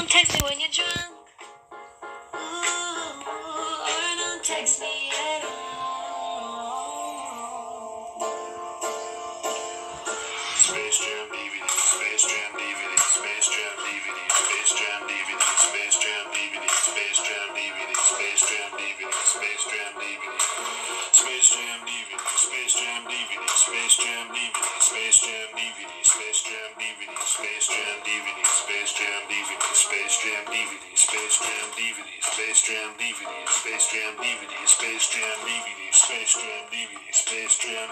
don't text me when you're drunk. Ooh, or don't text me at all. Space Jam DVD, Space Jam DVD, Space Jam DVD, Space Jam DVD, Space Jam DVD, Space Jam DVD, Space Jam DVD, Space Jam DVD, Space Jam DVD, Space Jam DVD, Space Jam DVD, Space Jam DVD, Space Jam DVD, Space Jam DVD, Space Jam DVD, Space Jam DVD, Space Jam DVD, Space Jam DVD, Space Jam DVD, Space Jam DVD, Space Jam DVD, Space Jam DVD.